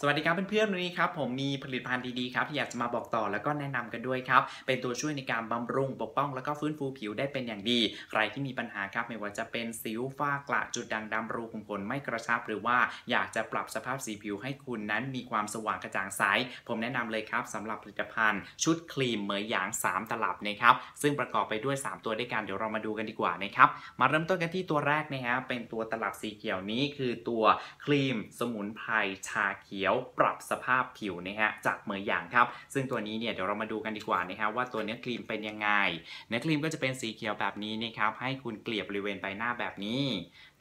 สวัสดีครับเพื่อนๆวันนี้ครับผมมีผลิตภัณฑ์ดีๆครับที่อยากจะมาบอกต่อแล้วก็แนะนำกันด้วยครับ เป็นตัวช่วยในการบำรุงปกป้อง แล้วก็ฟื้นฟูผิวได้เป็นอย่างดี ใครที่มีปัญหาครับไม่ว่าจะเป็นสิวฝ้ากระจุดด่างดำรูขุมขนไม่กระชับ หรือว่าอยากจะปรับสภาพสีผิวให้คุณนั้นมีความสว่างกระจ่างใสผมแนะนำเลยครับสำหรับผลิตภัณฑ์ ชุดครีมเหมยหยาง 3 ตลับนะครับซึ่งประกอบไปด้วย 3 ตัวด้วยกันเดี๋ยวเรามาดูกันดีกว่านะครับมาเริ่มต้นกันที่ตัวแรกนะฮะเป็นตัวตลับสีเขียวนี้คือตัวครีมสมุนไพรชาเขียวียวปรับสภาพผิวนะฮะจากเหมยหยางครับ ซึ่งตัวนี้เนี่ยเดี๋ยวเรามาดูกันดีกว่านะฮะว่าตัวเนื้อครีมเป็นยังไง เนื้อครีมก็จะเป็นสีเขียวแบบนี้นะครับให้คุณเกลี่ยบริเวณใบหน้าแบบนี้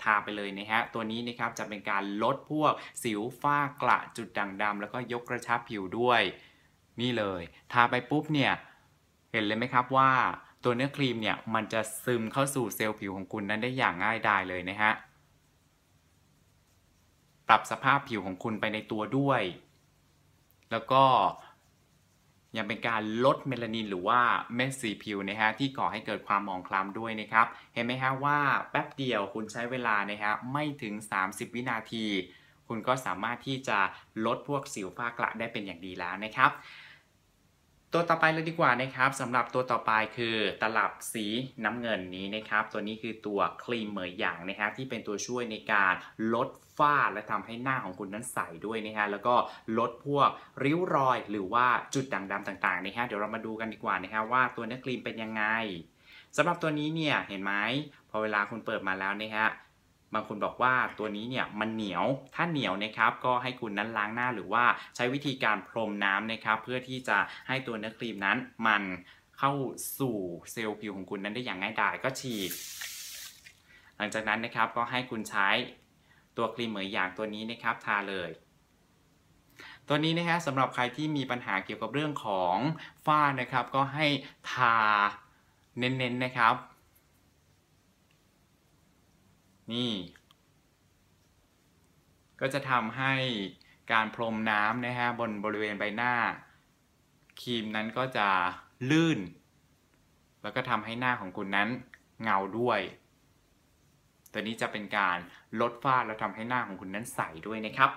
ทาไปเลยนะฮะ ตัวนี้นะครับจะเป็นการลดพวกสิวฝ้ากระจุดด่างดำแล้วก็ยกกระชับผิวด้วย นี่เลย ทาไปปุ๊บเนี่ย เห็นเลยไหมครับว่า ตัวเนื้อครีมเนี่ยมันจะซึมเข้าสู่เซลล์ผิวของคุณนั้นได้อย่างง่ายดายเลยนะฮะ ปรับสภาพผิวของคุณไปในตัวด้วย แล้วก็ยังเป็นการลดเมลานินหรือว่าเม็ดสีผิวนะฮะที่ก่อให้เกิดความหมองคล้ำด้วยนะครับ เห็นไหมฮะว่าแป๊บเดียวคุณใช้เวลานะฮะไม่ถึง 30 วินาที คุณก็สามารถที่จะลดพวกสิวฝ้ากระได้เป็นอย่างดีแล้วนะครับ ตัวต่อไปเลยดีกว่านะครับสำหรับตัวต่อไปคือตลับสีน้ำเงินนี้นะครับ ตัวนี้คือตัวครีมเหมยหยางนะครับที่เป็นตัวช่วยในการลดฝ้าและทำให้หน้าของคุณนั้นใสด้วยนะฮะแล้วก็ลดพวกริ้วรอยหรือว่าจุดด่างดำต่างๆนะฮะเดี๋ยวเรามาดูกันดีกว่านะฮะว่าตัวเนื้อครีมเป็นยังไงสำหรับตัวนี้เนี่ยเห็นไหมพอเวลาคุณเปิดมาแล้วนะฮะ บางคนบอกว่าตัวนี้เนี่ยมันเหนียว ถ้าเหนียวนะครับก็ให้คุณนั้นล้างหน้าหรือว่าใช้วิธีการพรมน้ำนะครับ เพื่อที่จะให้ตัวเนื้อครีมนั้นมันเข้าสู่เซลล์ผิวของคุณนั้นได้อย่างง่ายดายก็ฉีด หลังจากนั้นนะครับก็ให้คุณใช้ตัวครีมเหมยหยางตัวนี้นะครับทาเลยตัวนี้นะฮะสำหรับใครที่มีปัญหาเกี่ยวกับเรื่องของฝ้านะครับ ก็ให้ทาเน้นๆนะครับ นี่ ก็จะทำให้การพรมน้ำนะฮะบนบริเวณใบหน้า ครีมนั้นก็จะลื่น แล้วก็ทำให้หน้าของคุณนั้นเงาด้วย ตัวนี้จะเป็นการลดฝ้าแล้วทำให้หน้าของคุณนั้นใสด้วยนะครับ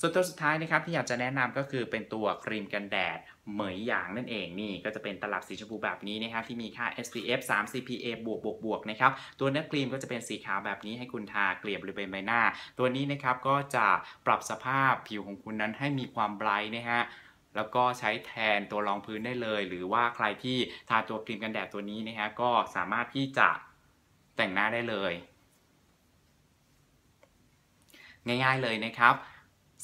ส่วนตัวสุดท้ายนะครับที่อยากจะแนะนำก็คือเป็นตัวครีมกันแดดเหมยหยางนั่นเองนี่ก็จะเป็นตลับสีชมพูแบบนี้นะครับที่มีค่า SPF 3 CPA บวกบวกบวกนะครับตัวเนื้อครีมก็จะเป็นสีขาวแบบนี้ให้คุณทาเกลี่ยบริเวณใบหน้า ตัวนี้นะครับก็จะปรับสภาพผิวของคุณนั้นให้มีความไบรท์นะฮะแล้วก็ใช้แทนตัวรองพื้นได้เลย หรือว่าใครที่ทาตัวครีมกันแดดตัวนี้นะฮะก็สามารถที่จะแต่งหน้าได้เลย ง่ายๆเลยนะครับ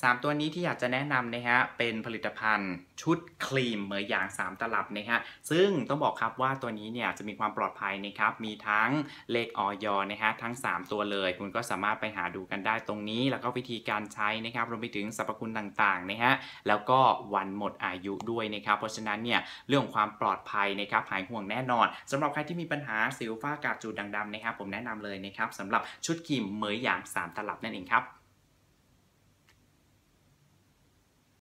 3 ตัวนี้ที่อยากจะแนะนำนะฮะเป็นผลิตภัณฑ์ชุดครีมเหมยหยาง 3 ตลับนะฮะซึ่งต้องบอกครับว่าตัวนี้เนี่ยจะมีความปลอดภัยนะครับมีทั้งเลขออยนะฮะทั้ง 3 ตัวเลย คุณก็สามารถไปหาดูกันได้ตรงนี้ แล้วก็วิธีการใช้นะครับรวมไปถึงสรรพคุณต่างๆนะฮะแล้วก็วันหมดอายุด้วยนะครับเพราะฉะนั้นเนี่ยเรื่องความปลอดภัยนะครับหายห่วงแน่นอนสำหรับใครที่มีปัญหาสิวฝ้ากระจุดด่างดำนะครับผมแนะนำเลยนะครับสำหรับชุดครีมเหมยหยาง 3 ตลับนั่นเองครับ